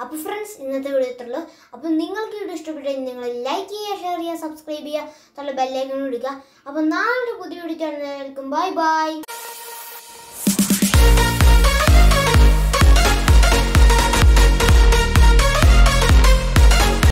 അപ്പോൾ ഫ്രണ്ട്സ് ഇന്നത്തെ വീഡിയോ ഇത്രയുള്ളൂ അപ്പോൾ നിങ്ങൾക്ക് വീഡിയോ ഇഷ്ടപ്പെട്ടെങ്കിൽ നിങ്ങൾ ലൈക്ക് ചെയ്യുക ഷെയർ ചെയ്യുക സബ്സ്ക്രൈബ് ചെയ്യുക നല്ല ബെല്ലൈക്കൺ വിടുക അപ്പോൾ നാളെ പുതിയ വീഡിയോ കാണുന്നതായിരിക്കും ബൈ ബൈ